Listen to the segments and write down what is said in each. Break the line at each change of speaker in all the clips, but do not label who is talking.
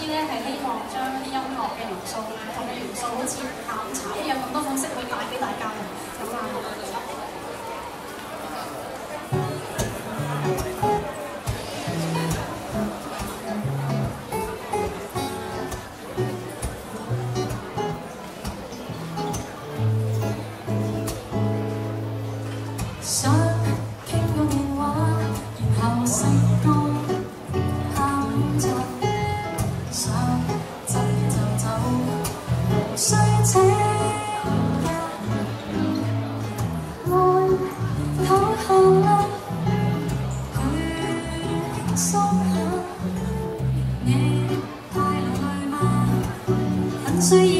啲咧係希望將啲音樂嘅元素啊，同嘅元素好似茶一有咁多方式去帶俾大家嘅，咁啊。所以。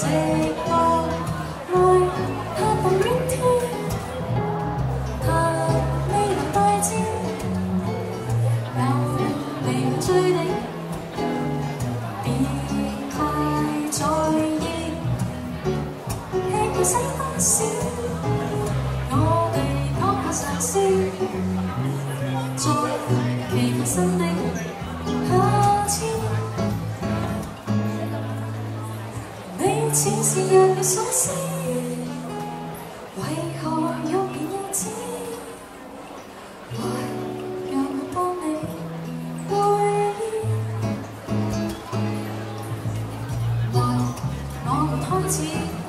寂寞，愛它不明天，但未能代之，讓你追你，別太在意，氣會使不少，我哋講下常識，再期待新的。
似是人你想知，
为何有言又止？爱让我帮你回忆，我们开始。